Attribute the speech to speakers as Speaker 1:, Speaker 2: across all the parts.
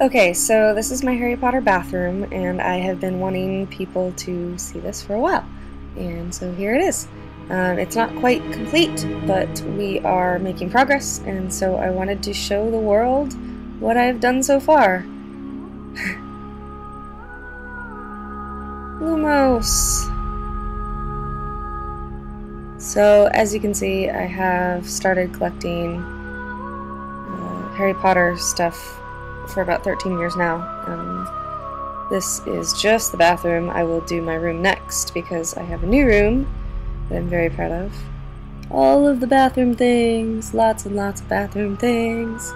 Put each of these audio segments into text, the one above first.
Speaker 1: Okay, so this is my Harry Potter bathroom, and I have been wanting people to see this for a while. And so here it is. Um, it's not quite complete, but we are making progress, and so I wanted to show the world what I've done so far. Lumos! So, as you can see, I have started collecting uh, Harry Potter stuff for about 13 years now. Um, this is just the bathroom. I will do my room next because I have a new room that I'm very proud of. All of the bathroom things, lots and lots of bathroom things.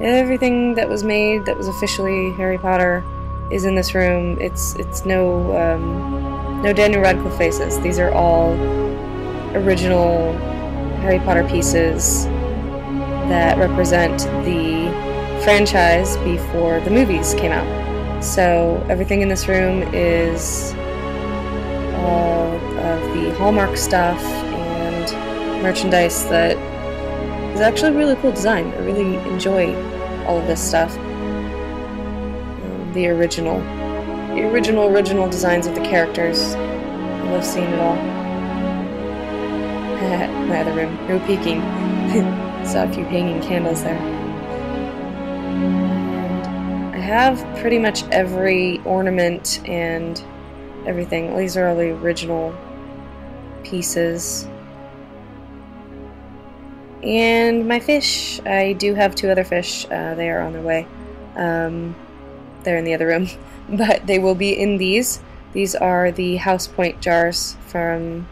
Speaker 1: Everything that was made that was officially Harry Potter is in this room. It's it's no um, no Daniel Radcliffe faces. These are all original Harry Potter pieces that represent the franchise before the movies came out. So everything in this room is all of the Hallmark stuff and merchandise that is actually really cool design. I really enjoy all of this stuff. The original, the original, original designs of the characters. I love seeing it all. My other room, no peeking. Saw a few hanging candles there. And I have pretty much every ornament and everything. These are all the original pieces. And my fish. I do have two other fish. Uh, they are on their way. Um, they're in the other room. but they will be in these. These are the house point jars from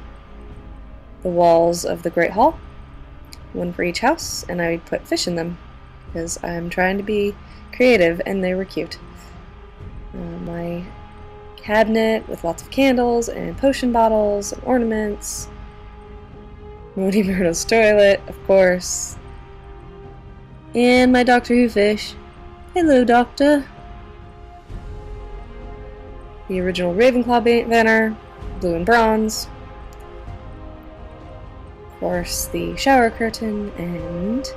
Speaker 1: the walls of the Great Hall one for each house, and I put fish in them because I'm trying to be creative, and they were cute. Uh, my cabinet with lots of candles and potion bottles and ornaments. Moaning Myrtle's toilet, of course. And my Doctor Who fish. Hello, Doctor. The original Ravenclaw banner, blue and bronze course, the shower curtain, and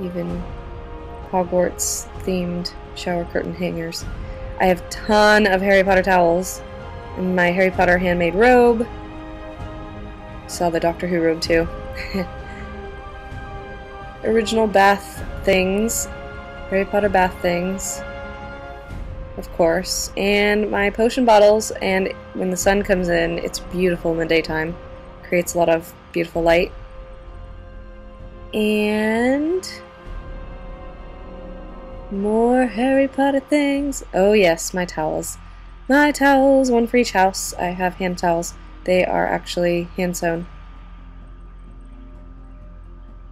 Speaker 1: even Hogwarts themed shower curtain hangers. I have a ton of Harry Potter towels, and my Harry Potter handmade robe. Saw the Doctor Who robe too. Original bath things, Harry Potter bath things, of course, and my potion bottles. And when the sun comes in, it's beautiful in the daytime. Creates a lot of beautiful light. And more Harry Potter things. Oh yes, my towels. My towels, one for each house. I have hand towels. They are actually hand sewn.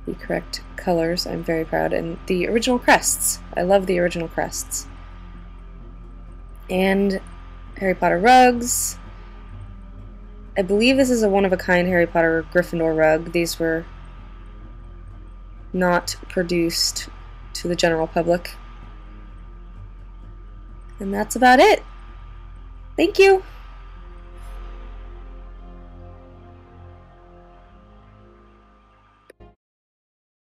Speaker 1: The correct colors. I'm very proud. And the original crests. I love the original crests. And Harry Potter rugs. I believe this is a one-of-a-kind Harry Potter Gryffindor rug. These were not produced to the general public. And that's about it. Thank you.